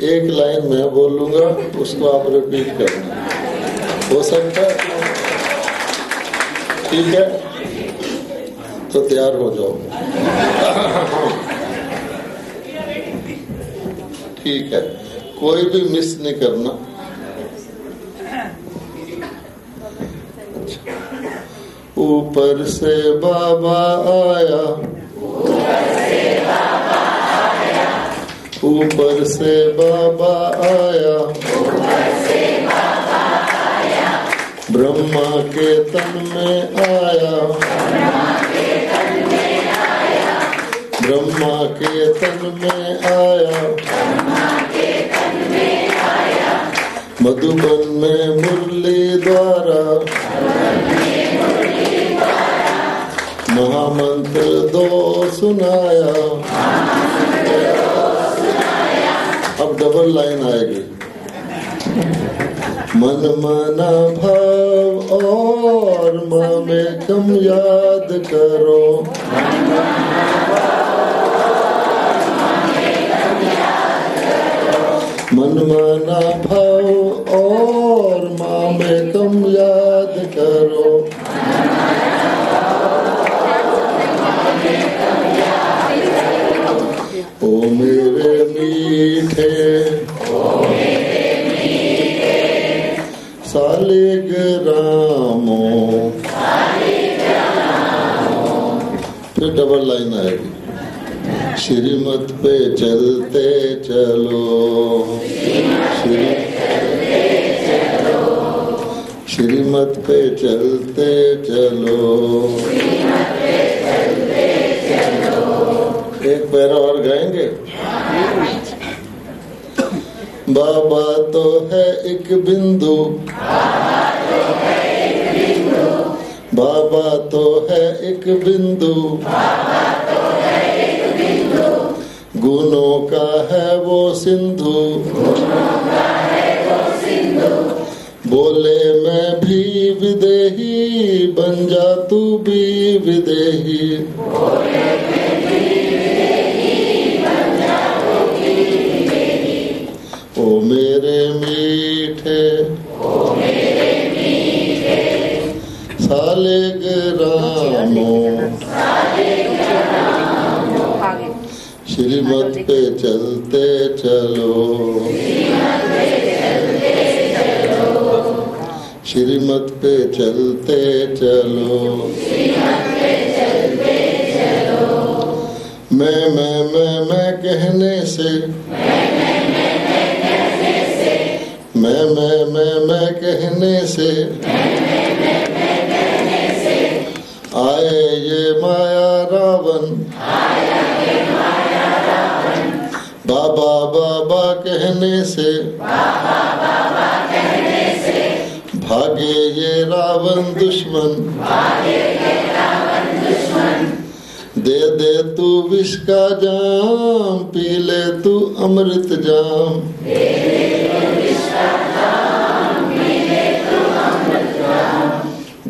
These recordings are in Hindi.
एक लाइन मैं बोलूँगा, उसको आप रिपीट करना हो सकता है? ठीक है? तो तैयार हो जाओ। ठीक है। कोई भी मिस नहीं करना। ऊपर से बाबा आया। ऊपर से बाबा आया। ऊपर से बाबा आया ब्रह्मा के तन में आया। ब्रह्मा के तन में आया। मधुबन में मुरली द्वारा महामंत्र दो सुनाया। अब डबल लाइन आएगी। मन मना भाव और माँ में कम याद करो। मन मना भाव और माँ में कम याद करो। ओ मेरे मीठे सालिग रामो फिर डबल लाइन आएगी। श्रीमत पे चलते चलो। श्रीमत पे चलते चलो। पैरा और गाएँगे? बाबा तो है एक बिंदु। बाबा तो है एक बिंदु। गुणों का है वो सिंधु। बोले, मैं भी विदेही, बन जा तू भी विदेही। मेरे मीठे, साले रामो श्रीमत पे चलते चलो। श्रीमत पे चलते चलो। मैं मैं मैं मैं कहने से मैं कहने से। आए ये माया रावण। बाबा बाबा कहने से। भागे ये रावण दुश्मन। दे दे तू विष का जाम, पी ले तू अमृत जाम।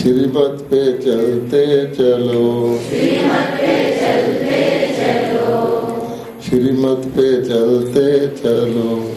श्रीमत पे चलते चलो। श्रीमत पे चलते चलो।